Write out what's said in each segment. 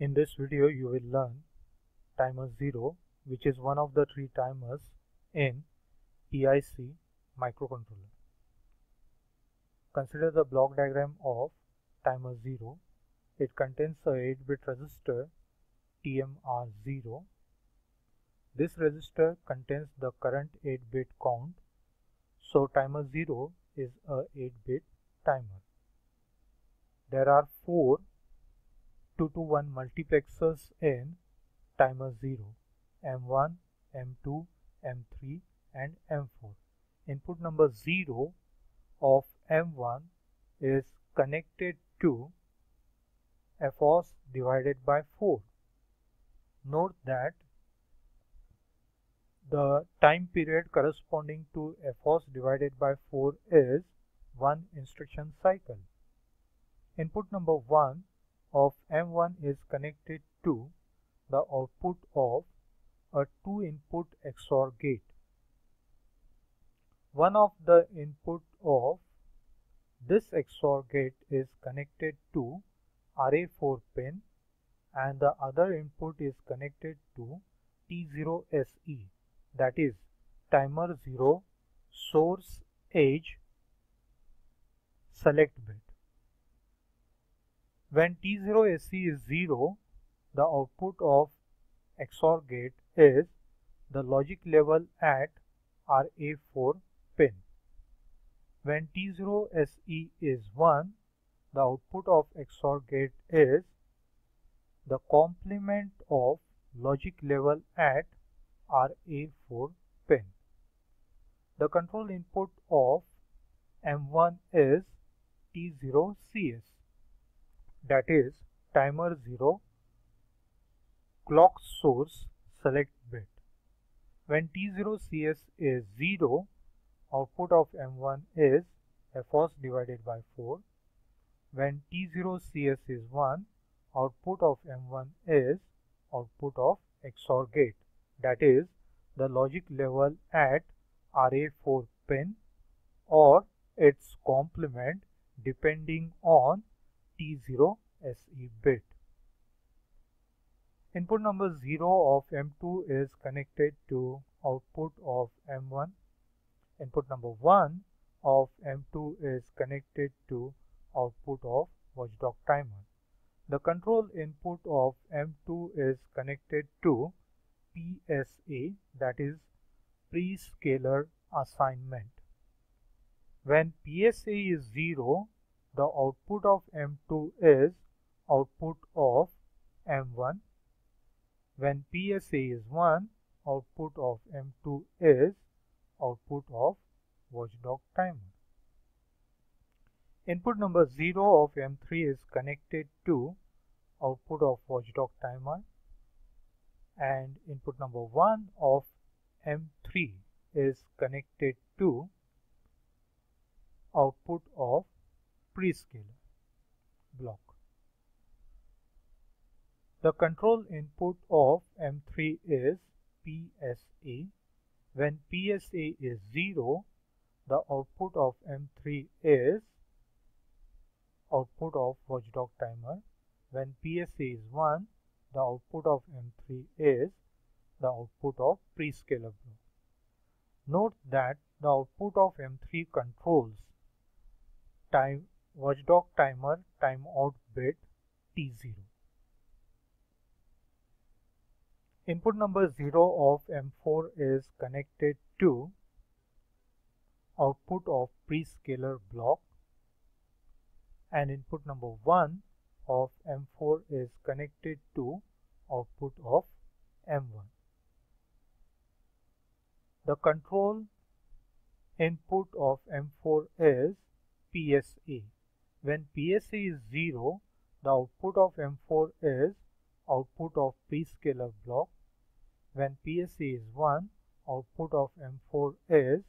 In this video you will learn timer 0 which is one of the three timers in PIC microcontroller. Consider the block diagram of timer 0. It contains a 8-bit register TMR0. This register contains the current 8-bit count. So timer 0 is a 8-bit timer. There are four 2 to 1 multiplexers in timer 0 M1, M2, M3 and M4. Input number 0 of M1 is connected to FOS divided by 4. Note that the time period corresponding to FOS divided by 4 is 1 instruction cycle. Input number 1 of M1 is connected to the output of a two input XOR gate. One of the input of this XOR gate is connected to RA4 pin and the other input is connected to T0SE that is timer 0 source edge select bit. When T0SE is 0, the output of XOR gate is the logic level at RA4 pin. When T0SE is 1, the output of XOR gate is the complement of logic level at RA4 pin. The control input of M1 is T0CS that is timer 0 clock source select bit. When T0CS is 0, output of M1 is FOS divided by 4. When T0CS is 1, output of M1 is output of XOR gate that is the logic level at RA4 pin or its complement depending on T0 SE bit. Input number 0 of M2 is connected to output of M1. Input number 1 of M2 is connected to output of watchdog timer. The control input of M2 is connected to PSA that is prescaler assignment. When PSA is 0, the output of M2 is output of M1. When PSA is 1, output of M2 is output of watchdog timer. Input number 0 of M3 is connected to output of watchdog timer and input number 1 of M3 is connected to output of prescaler block. The control input of M3 is PSA. When PSA is 0, the output of M3 is output of watchdog timer. When PSA is 1, the output of M3 is the output of prescaler block. Note that the output of M3 controls time watchdog timer timeout bit T0. Input number 0 of M4 is connected to output of prescaler block and input number 1 of M4 is connected to output of M1. The control input of M4 is PSA. When PSA is 0, the output of M4 is output of prescaler block. When PSA is 1, output of M4 is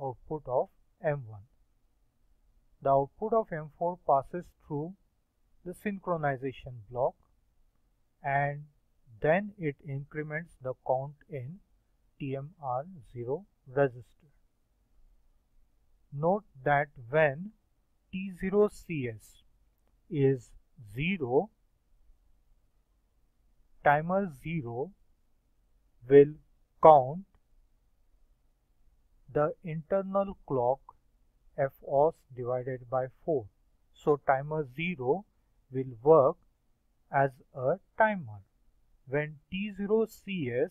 output of M1. The output of M4 passes through the synchronization block and then it increments the count in TMR0 register. Note that when T0CS is 0, timer 0 will count the internal clock FOS divided by 4. So timer 0 will work as a timer. When T0 CS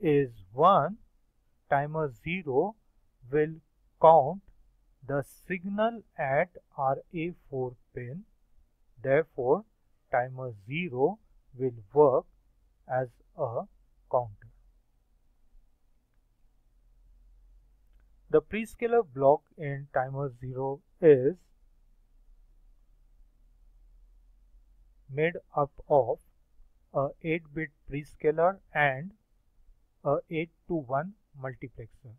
is 1, timer 0 will count the signal at RA4 pin. Therefore, timer 0 will work as a counter. The prescaler block in timer 0 is made up of a 8-bit prescaler and a 8 to 1 multiplexer.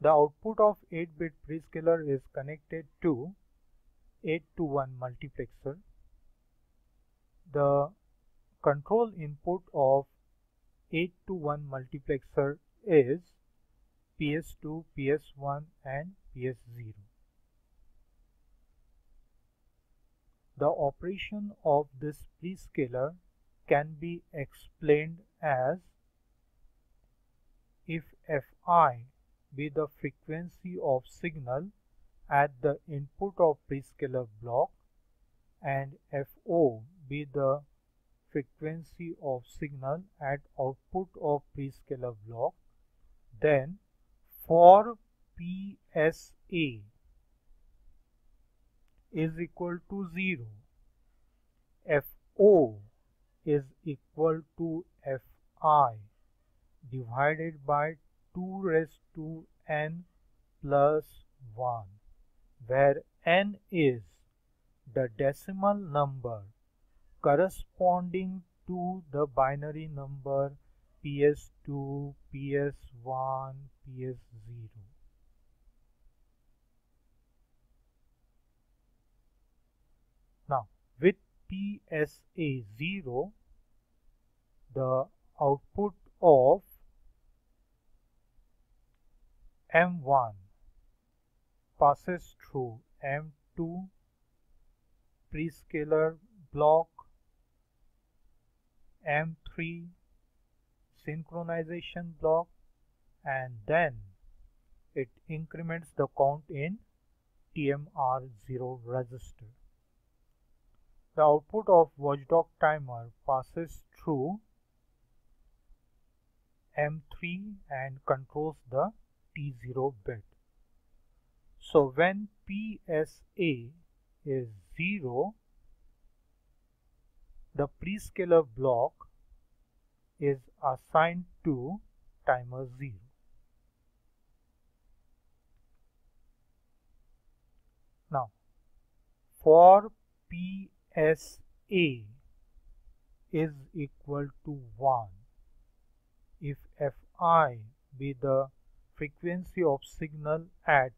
The output of 8-bit prescaler is connected to 8 to 1 multiplexer. The control input of 8 to 1 multiplexer is PS2, PS1 and PS0. The operation of this prescaler can be explained as if Fi be the frequency of signal at the input of prescaler block and Fo be the frequency of signal at output of prescaler block. Then for PSA is equal to 0 FO is equal to Fi divided by 2 raised to n plus 1 where n is the decimal number corresponding to the binary number PS2, PS1, PS0. Now with PSA0 the output of M1 passes through M2 prescaler block M3 synchronization block and then it increments the count in TMR0 register. The output of watchdog timer passes through M3 and controls the T0 bit. So when PSA is 0, the prescaler block is assigned to timer 0. Now, for PSA is equal to 1, if Fi be the frequency of signal at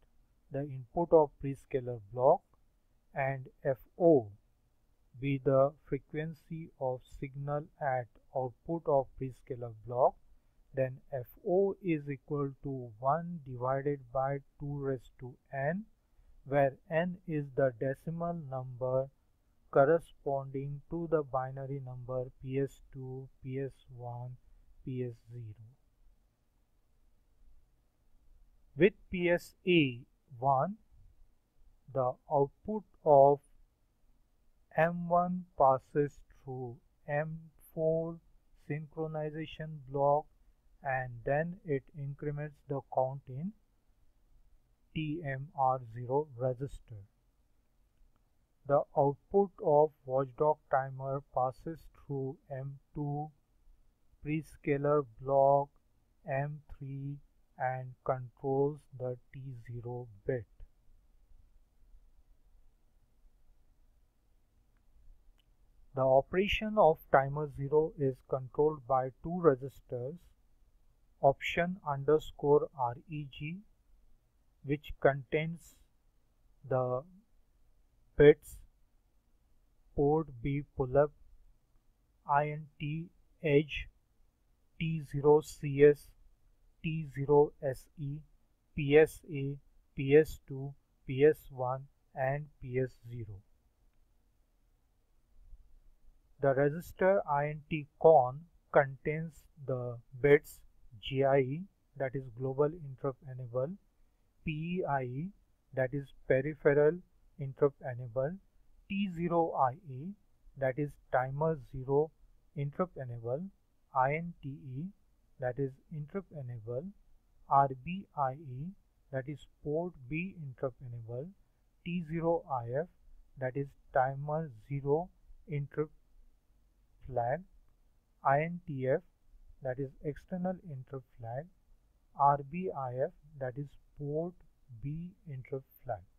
the input of prescaler block and FO be the frequency of signal at output of prescaler block then FO is equal to 1 divided by 2 raised to n where n is the decimal number corresponding to the binary number PS2, PS1, PS0. With PSA1, the output of M1 passes through M4 synchronization block and then it increments the count in TMR0 register. The output of watchdog timer passes through M2 prescaler block M3 and controls the T0 bit. The operation of timer 0 is controlled by two registers option underscore reg which contains the bits port B pull-up INT edge T0CS T0SE PSA PS2 PS1 and PS0 The register INT con contains the bits GIE that is global interrupt enable, PEIE that is peripheral interrupt enable, T0IE that is timer 0 interrupt enable, INTE that is interrupt enable, RBIE that is port B interrupt enable, T0IF that is timer 0 interrupt flag, INTF that is external interrupt flag, RBIF that is port B interrupt flag.